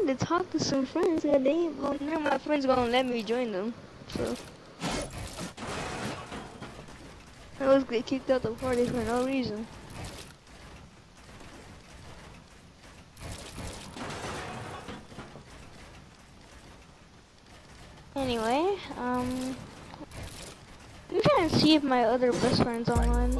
need to talk to some friends, and they well, none of my friends gonna let me join them, so. I was get kicked out the party for no reason. Anyway, um, I'm trying to see if my other best friend's online.